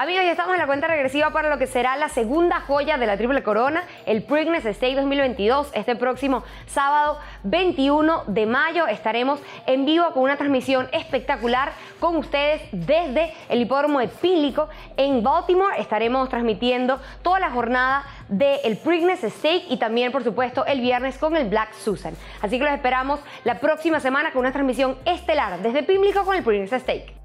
Amigos, ya estamos en la cuenta regresiva para lo que será la segunda joya de la Triple Corona, el Preakness State 2022. Este próximo sábado 21 de mayo estaremos en vivo con una transmisión espectacular con ustedes desde el hipódromo de Pílico en Baltimore. Estaremos transmitiendo toda la jornada del Preakness State y también, por supuesto, el viernes con el Black Susan. Así que los esperamos la próxima semana con una transmisión estelar desde Pílico con el Preakness Stake.